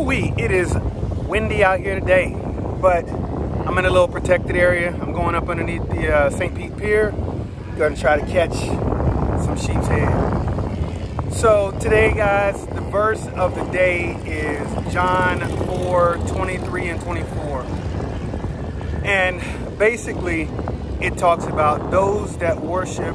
Woo-wee, it is windy out here today, but I'm in a little protected area. I'm going up underneath the uh, St. Pete Pier. Gonna try to catch some sheepshead. So today, guys, the verse of the day is John 4, 23 and 24. And basically, it talks about those that worship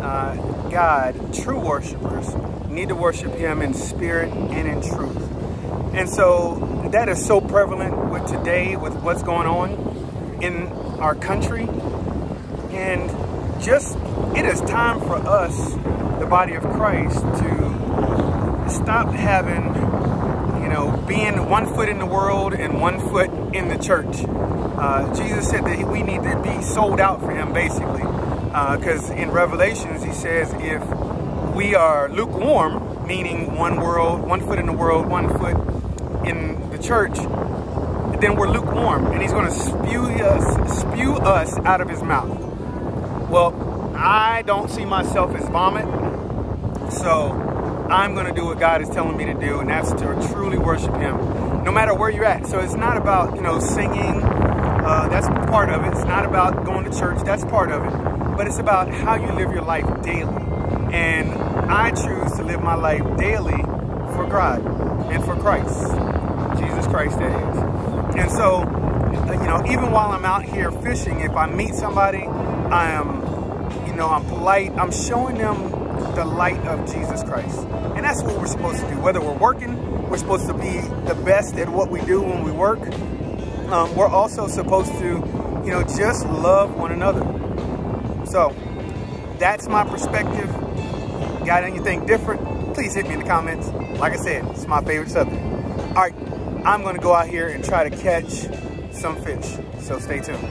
uh, God, true worshipers, need to worship him in spirit and in truth. And so that is so prevalent with today, with what's going on in our country. And just, it is time for us, the body of Christ, to stop having, you know, being one foot in the world and one foot in the church. Uh, Jesus said that we need to be sold out for him, basically. Because uh, in Revelations, he says, if we are lukewarm, meaning one world, one foot in the world, one foot in the church, then we're lukewarm, and he's going to spew us, spew us out of his mouth. Well, I don't see myself as vomit, so I'm going to do what God is telling me to do, and that's to truly worship Him, no matter where you're at. So it's not about you know singing. Uh, that's part of it. It's not about going to church. That's part of it. But it's about how you live your life daily. And I choose to live my life daily for God and for Christ. Jesus Christ, is. And so, you know, even while I'm out here fishing, if I meet somebody, I am, you know, I'm polite. I'm showing them the light of Jesus Christ. And that's what we're supposed to do. Whether we're working, we're supposed to be the best at what we do when we work. Um, we're also supposed to, you know, just love one another. So that's my perspective. Got anything different? Please hit me in the comments. Like I said, it's my favorite subject. All right, I'm gonna go out here and try to catch some fish. So stay tuned.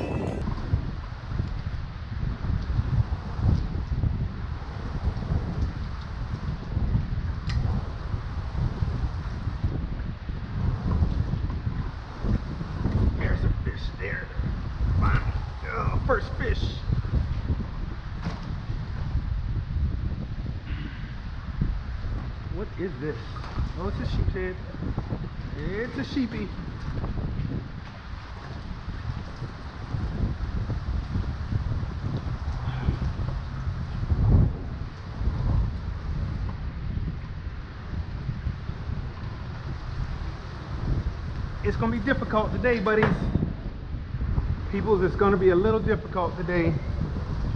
There's a fish there. Wow. Oh, first fish. What is this? Oh, it's a sheepshead. It's a sheepy. It's gonna be difficult today, buddies. People, it's gonna be a little difficult today.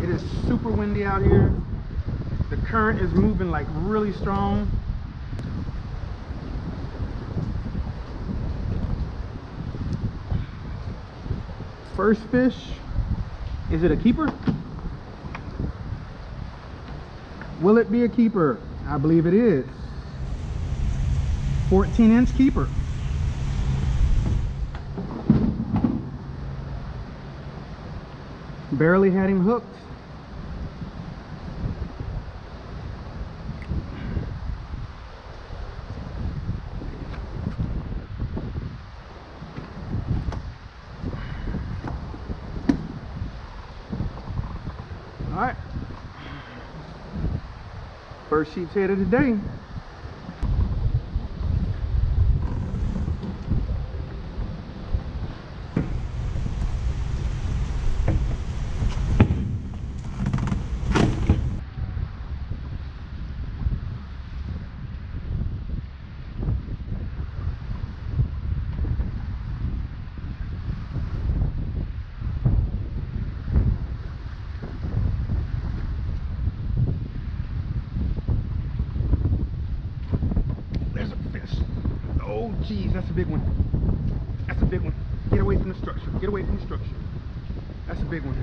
It is super windy out here. The current is moving like really strong. First fish, is it a keeper? Will it be a keeper? I believe it is. 14 inch keeper. Barely had him hooked. All right. First sheepshead of the day. There's a fish. Geez, that's a big one. That's a big one. Get away from the structure. Get away from the structure. That's a big one.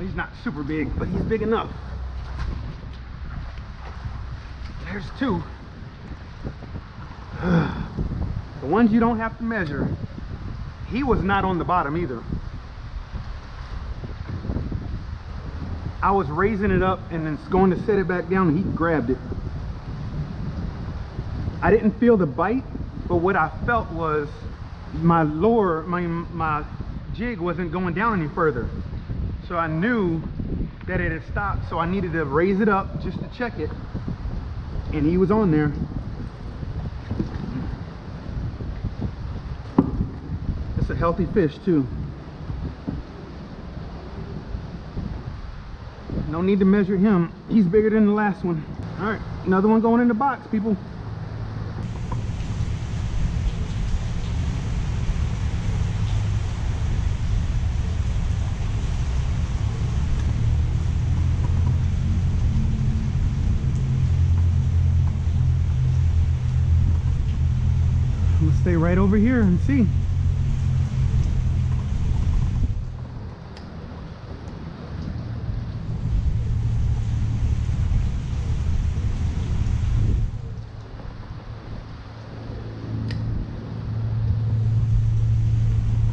He's not super big, but he's big enough. There's two. the ones you don't have to measure. He was not on the bottom either. I was raising it up and then going to set it back down he grabbed it. I didn't feel the bite, but what I felt was my lure, my, my jig wasn't going down any further. So I knew that it had stopped, so I needed to raise it up just to check it. And he was on there. It's a healthy fish too. No need to measure him. He's bigger than the last one. All right, another one going in the box, people. Right over here and see.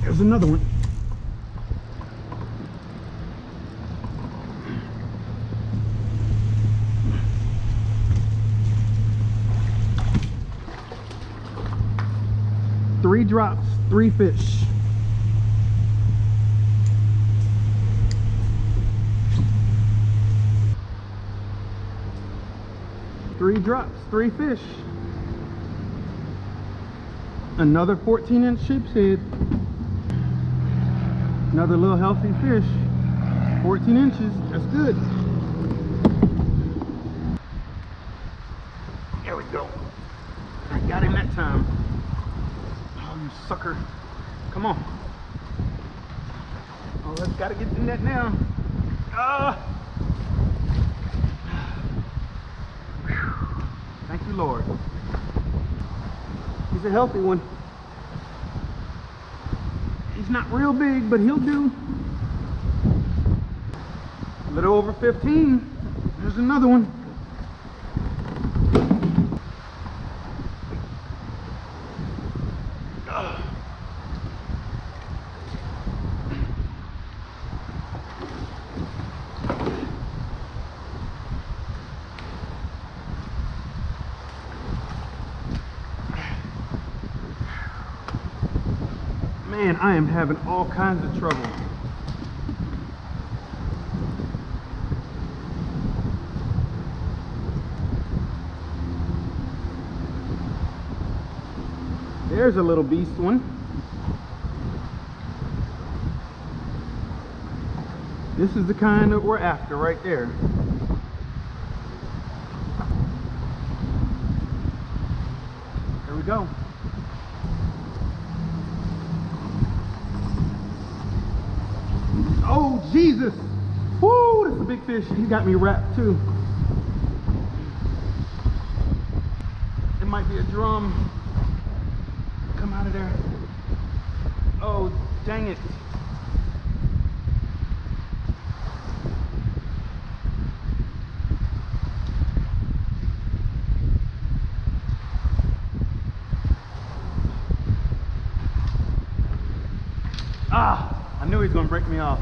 There's another one. Three drops, three fish. Three drops, three fish. Another 14 inch sheepshead. Another little healthy fish. 14 inches, that's good. There we go. I got him that time. You sucker. Come on. Oh, let's gotta get the net now. Ah. Thank you, Lord. He's a healthy one. He's not real big, but he'll do. A little over 15. There's another one. Man, I am having all kinds of trouble. There's a little beast one. This is the kind that we're after right there. There we go. Oh, Jesus. Woo, that's a big fish. He got me wrapped too. It might be a drum. Come out of there. Oh, dang it. Ah, I knew he was gonna break me off.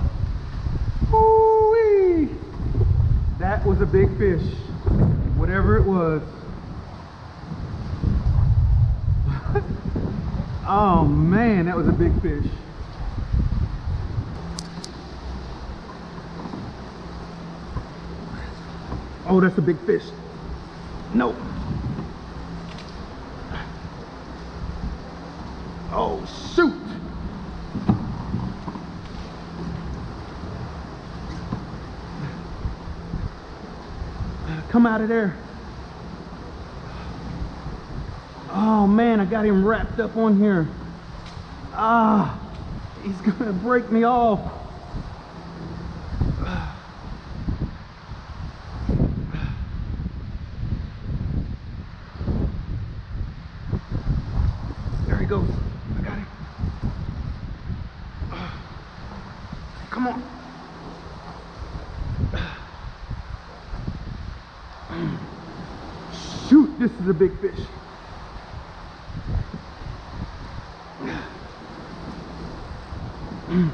Ooh-wee. That was a big fish, whatever it was. oh man, that was a big fish. Oh, that's a big fish. No. Oh, shoot. Come out of there. Oh man, I got him wrapped up on here. Ah, he's gonna break me off. There he goes. I got him. Come on. This is a big fish.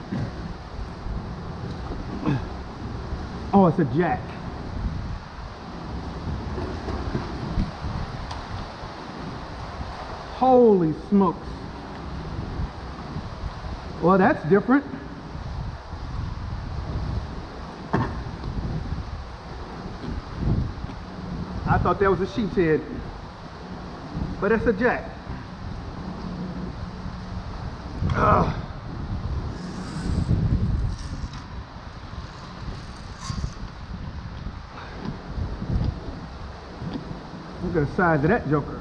Oh, it's a jack. Holy smokes. Well, that's different. I thought that was a sheepshead, but that's a jack. Ugh. Look at the size of that joker.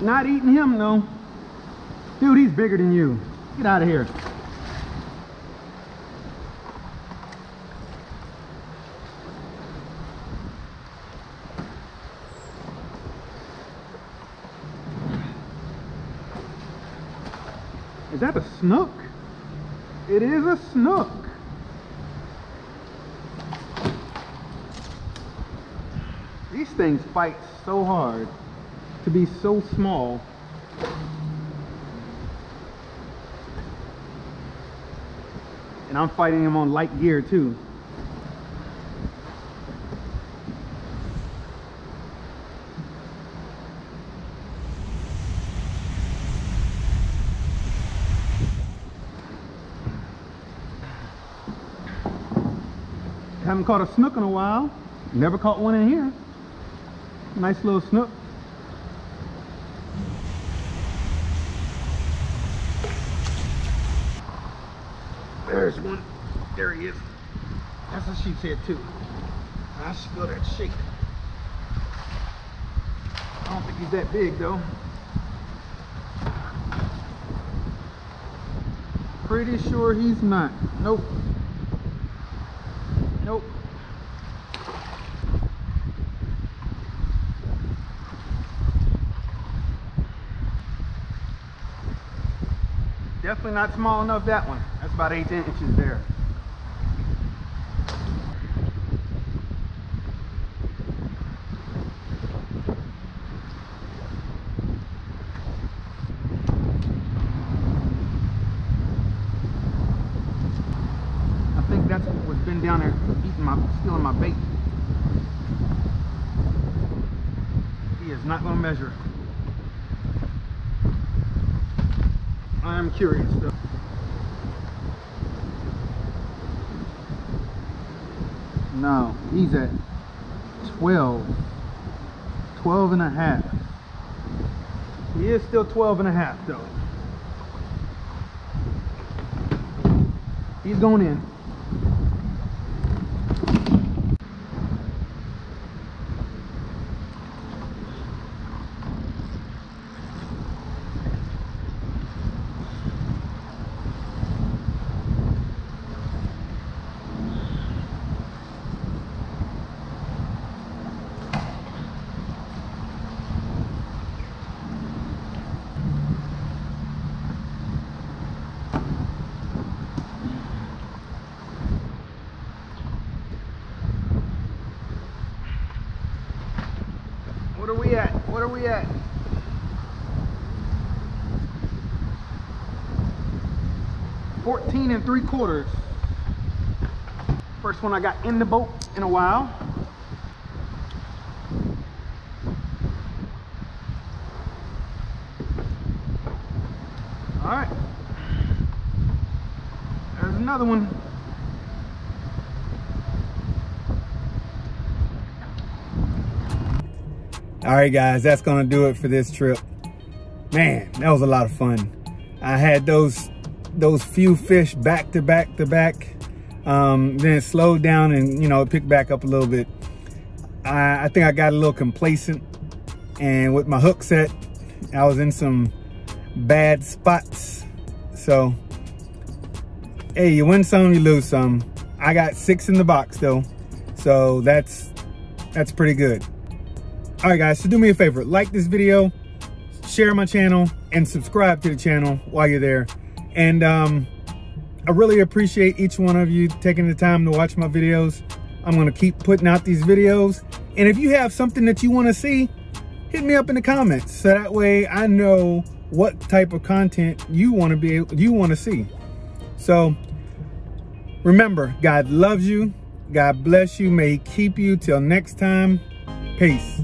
Not eating him though. Dude, he's bigger than you. Get out of here. That a snook? It is a snook. These things fight so hard to be so small. And I'm fighting them on light gear too. Haven't caught a snook in a while. Never caught one in here. Nice little snook. There's one. There he is. That's a sheepshead too. I should go that shake. I don't think he's that big though. Pretty sure he's not. Nope. Nope. Definitely not small enough that one. That's about eight inches there. I think that's what's been down there eating my, stealing my bait. He is not gonna measure. I'm curious though. No, he's at 12. 12 and a half. He is still 12 and a half though. He's going in. 16 and 3 quarters. First one I got in the boat in a while. All right. There's another one. All right, guys, that's going to do it for this trip. Man, that was a lot of fun. I had those those few fish back to back to back. Um, then it slowed down and you know it picked back up a little bit. I, I think I got a little complacent, and with my hook set, I was in some bad spots. So, hey, you win some, you lose some. I got six in the box though, so that's that's pretty good. All right, guys, so do me a favor. Like this video, share my channel, and subscribe to the channel while you're there. And um, I really appreciate each one of you taking the time to watch my videos. I'm going to keep putting out these videos. And if you have something that you want to see, hit me up in the comments. So that way I know what type of content you want to be you want to see. So remember, God loves you. God bless you. May he keep you till next time. Peace.